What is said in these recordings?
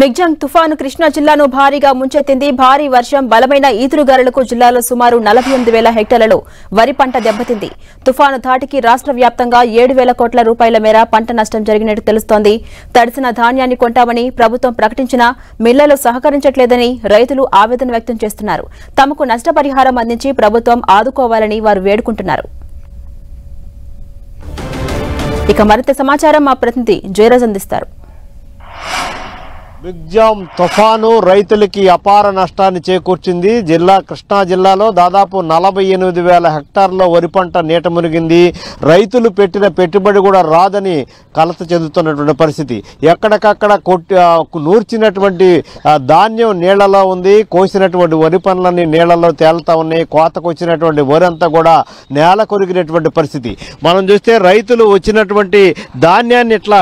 మిగ్జాంగ్ తుఫాను కృష్ణా జిల్లాను భారీగా ముంచెత్తింది. భారీ వర్షం బలమైన ఈదురుగాలులకు జిల్లాలో సుమారు నలభై ఎనిమిది వేల హెక్టార్లలో వరి పంట దెబ్బతింది. తుఫాను ధాటికి రాష్ట్ర వ్యాప్తంగా ఏడు వేల కోట్ల రూపాయల మేర పంట నష్టం జరిగినట్టు తెలుస్తోంది. తడిసిన ధాన్యాన్ని కొంటామని ప్రభుత్వం ప్రకటించినా మిల్లలు సహకరించట్లేదని రైతులు ఆవేదన వ్యక్తం చేస్తున్నారు. తమకు నష్టపరిహారం అందించి ప్రభుత్వం ఆదుకోవాలని వారు వేడుకుంటున్నారు. ఇక మరింత సమాచారం మా ప్రతినిధి జయరాజ్ అందిస్తారు. బిగ్జామ్ తుఫాను రైతులకి అపార నష్టాన్ని చేకూర్చింది. జిల్లా కృష్ణా జిల్లాలో దాదాపు నలభై ఎనిమిది వేల హెక్టార్ల వరి పంట నీట మునిగింది. రైతులు పెట్టిన పెట్టుబడి కూడా రాదని కలత చెందుతున్నటువంటి పరిస్థితి. ఎక్కడికక్కడ కొట్టి నూర్చినటువంటి ధాన్యం నీళ్ళలో ఉంది. కోసినటువంటి వరి పనులన్నీ నీళ్ళలో తేలుతా ఉన్నాయి. కోతకు వచ్చినటువంటి వరి అంతా కూడా నేల కొరిగినటువంటి పరిస్థితి. మనం చూస్తే రైతులు వచ్చినటువంటి ధాన్యాన్ని ఇట్లా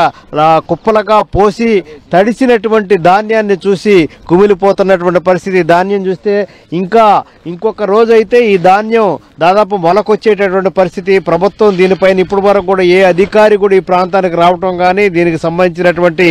కుప్పలుగా పోసి తడిసినటువంటి ధాన్యాన్ని చూసి కుమిలిపోతున్నటువంటి పరిస్థితి. ధాన్యం చూస్తే ఇంకా ఇంకొక రోజు అయితే ఈ ధాన్యం దాదాపు మొలకొచ్చేటటువంటి పరిస్థితి. ప్రభుత్వం దీనిపైన ఇప్పటి వరకు కూడా ఏ అధికారి కూడా ఈ ప్రాంతానికి రావటం కానీ దీనికి సంబంధించినటువంటి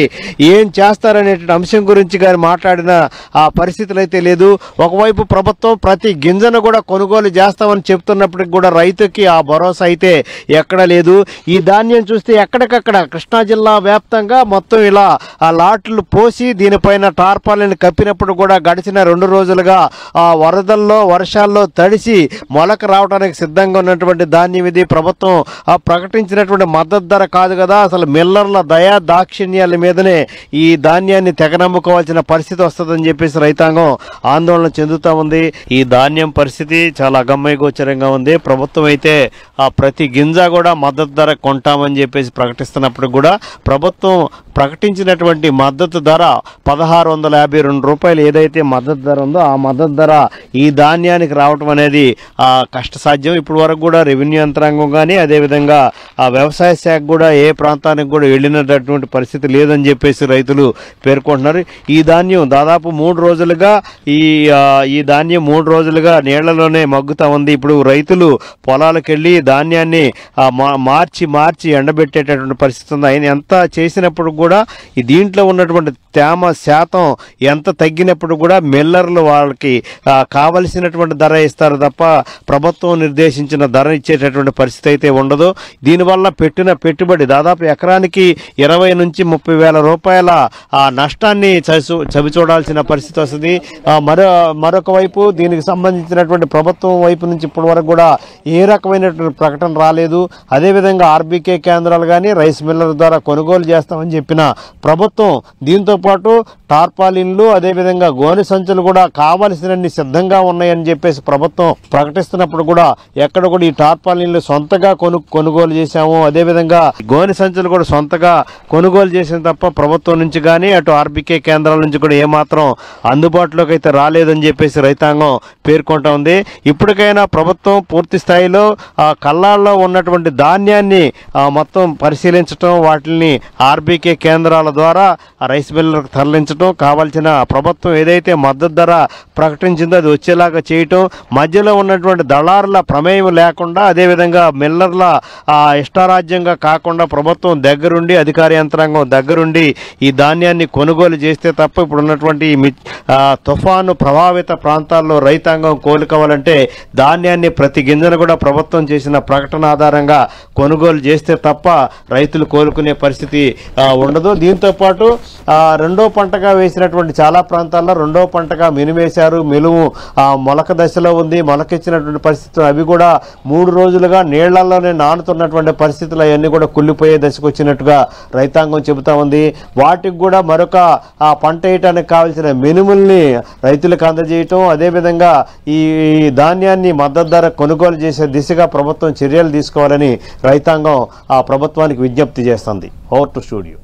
ఏం చేస్తారనేటువంటి అంశం గురించి కానీ మాట్లాడిన ఆ పరిస్థితులు అయితే లేదు. ఒకవైపు ప్రభుత్వం ప్రతి గింజను కూడా కొనుగోలు చేస్తామని చెప్తున్నప్పటికి కూడా రైతుకి ఆ భరోసా అయితే ఎక్కడ లేదు. ఈ ధాన్యం చూస్తే ఎక్కడికక్కడ కృష్ణా జిల్లా వ్యాప్తంగా మొత్తం ఇలా ఆ లాట్లు పోసి దీనిపైన టార్పాలను కప్పినప్పుడు కూడా గడిచిన రెండు రోజులుగా ఆ వరదల్లో వర్షాల్లో తడిసి మొలక రావడానికి సిద్ధంగా ఉన్నటువంటి ధాన్యం ఇది ప్రభుత్వం ఆ ప్రకటించినటువంటి మద్దతు ధర కాదు కదా. అసలు మిల్లర్ల దయా దాక్షిణ్యాల మీదనే ఈ ధాన్యాన్ని తెగనమ్ముకోవాల్సిన పరిస్థితి వస్తుందని చెప్పేసి రైతాంగం ఆందోళన చెందుతూ ఉంది. ఈ ధాన్యం పరిస్థితి చాలా అగమ్యగోచరంగా ఉంది. ప్రభుత్వం అయితే ఆ ప్రతి గింజ కూడా మద్దతు ధర కొంటామని చెప్పేసి ప్రకటిస్తున్నప్పుడు కూడా ప్రభుత్వం ప్రకటించినటువంటి మద్దతు ధర పదహారు వందల యాభై రెండు రూపాయలు ఏదైతే మద్దతు ధర ఉందో ఆ మద్దతు ధర ఈ ధాన్యానికి రావటం అనేది కష్టసాధ్యం. ఇప్పటి వరకు కూడా రెవెన్యూ యంత్రాంగం కానీ అదేవిధంగా ఆ వ్యవసాయ శాఖ కూడా ఏ ప్రాంతానికి కూడా వెళ్ళినటువంటి పరిస్థితి లేదని చెప్పేసి రైతులు పేర్కొంటున్నారు. ఈ ధాన్యం దాదాపు మూడు రోజులుగా ఈ ఈ ధాన్యం మూడు రోజులుగా నీళ్ళలోనే మగ్గుతా ఉంది. ఇప్పుడు రైతులు పొలాలకు వెళ్ళి ధాన్యాన్ని మా- మార్చి మార్చి ఎండబెట్టేటటువంటి పరిస్థితి ఉంది. ఆయన ఎంత చేసినప్పుడు కూడా ఈ దీంట్లో ఉన్నటువంటి తేమ శాతం ఎంత తగ్గినప్పుడు కూడా మిల్లర్లు వాళ్ళకి కావలసినటువంటి ధర ఇస్తారు తప్ప ప్రభుత్వం నిర్దేశించిన ధర ఇచ్చేటటువంటి పరిస్థితి అయితే ఉండదు. దీనివల్ల పెట్టిన పెట్టుబడి దాదాపు ఎకరానికి ఇరవై నుంచి ముప్పై వేల రూపాయల ఆ నష్టాన్ని చవి చవి చూడాల్సిన పరిస్థితి వస్తుంది. మరో మరొక వైపు దీనికి సంబంధించినటువంటి ప్రభుత్వం వైపు నుంచి ఇప్పటి వరకు కూడా ఏ రకమైనటువంటి ప్రకటన రాలేదు. అదేవిధంగా ఆర్బీకే కేంద్రాలు కానీ రైస్ మిల్లర్ ద్వారా కొనుగోలు చేస్తామని చెప్పి చెప్పిన ప్రభుత్వం దీంతో పాటు టార్పాలిన్లు అదేవిధంగా గోనె సంచులు కూడా కావలసినన్ని సిద్ధంగా ఉన్నాయని చెప్పేసి ప్రభుత్వం ప్రకటిస్తున్నప్పుడు కూడా ఎక్కడ కూడా ఈ టార్పాలిన్లు సొంతగా కొను కొనుగోలు చేశాము. అదేవిధంగా గోనె సంచులు కూడా సొంతగా కొనుగోలు చేసిన తప్ప ప్రభుత్వం నుంచి కానీ అటు ఆర్బీకే కేంద్రాల నుంచి కూడా ఏమాత్రం అందుబాటులోకి అయితే రాలేదని చెప్పేసి రైతాంగం పేర్కొంటా ఉంది. ఇప్పటికైనా ప్రభుత్వం పూర్తి స్థాయిలో ఆ కళ్ళాల్లో ఉన్నటువంటి ధాన్యాన్ని మొత్తం పరిశీలించడం వాటిని ఆర్బీకే కేంద్రాల ద్వారా రైస్ మిల్లర్కి తరలించడం కావాల్సిన ప్రభుత్వం ఏదైతే మద్దతు ధర ప్రకటించిందో. అది వచ్చేలాగా చేయటం మధ్యలో ఉన్నటువంటి దళారుల ప్రమేయం లేకుండా అదేవిధంగా మిల్లర్ల ఇష్టారాజ్యంగా కాకుండా ప్రభుత్వం దగ్గరుండి అధికార యంత్రాంగం దగ్గరుండి ఈ ధాన్యాన్ని కొనుగోలు చేస్తే తప్ప ఇప్పుడు ఉన్నటువంటి మి- తుఫాను ప్రభావిత ప్రాంతాల్లో రైతాంగం కోలుకోవాలంటే ధాన్యాన్ని ప్రతి గింజను కూడా ప్రభుత్వం చేసిన ప్రకటన ఆధారంగా కొనుగోలు చేస్తే తప్ప రైతులు కోలుకునే పరిస్థితి ఉండదు. దీంతో పాటు రెండో పంటగా వేసినటువంటి చాలా ప్రాంతాల్లో రెండో పంటగా మినుమేశారు. మినుము ఆ, మొలక దశలో ఉంది. మొలకెచ్చినటువంటి పరిస్థితులు అవి కూడా మూడు రోజులుగా నీళ్ళలోనే నానుతున్నటువంటి పరిస్థితులు అవన్నీ కూడా కుళ్ళిపోయే దశకు వచ్చినట్టుగా రైతాంగం చెబుతా ఉంది. వాటికి కూడా మరొక ఆ పంట వేయటానికి కావాల్సిన మినుముల్ని రైతులకు అందజేయటం అదేవిధంగా ఈ ధాన్యాన్ని మద్దతు ధర కొనుగోలు చేసే దిశగా ప్రభుత్వం చర్యలు తీసుకోవాలని రైతాంగం ఆ ప్రభుత్వానికి విజ్ఞప్తి చేస్తుంది. Over to studio.